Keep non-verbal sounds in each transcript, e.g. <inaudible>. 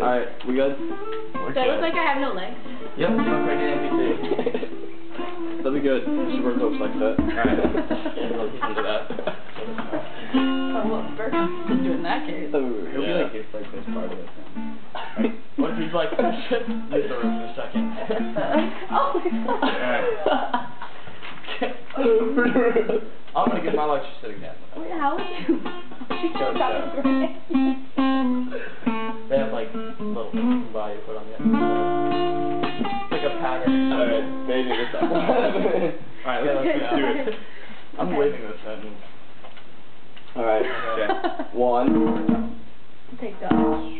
something. Alright, we good? We're Do I look like I have no legs? Yep, you look like an. That'll be good. Super looks like that. Alright. Listen <laughs> to that. Oh, well, Burke can do it in that case. He'll He'll be be like, like this, like this part of it. Alright. <laughs> What if he's like, oh shit, leave the room for a second. <laughs> oh my god. Alright. I'm gonna give my lecture sitting down. Wait, how would you? She Goes that things you put on the. It's like a pattern. Alright, baby, this. Alright, let's Okay, do it. I'm waving this sentence. Alright, Okay. one. Take that.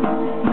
quiz. So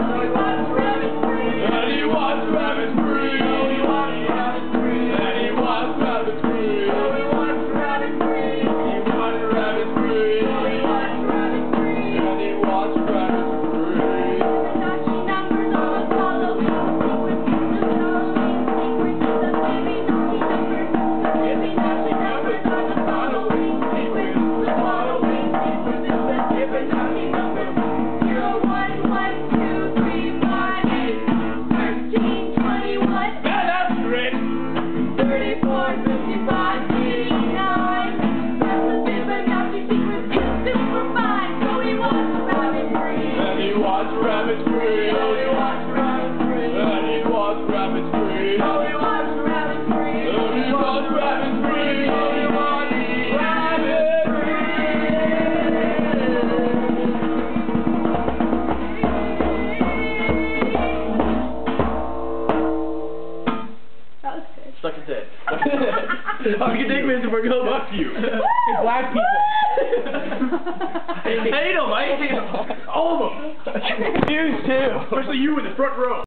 Suck a dick. Suck a dick, Mr. Burgo. Fuck you. Hey, black people. I Hate him. I hate them. All of them. You too. Especially you in the front row.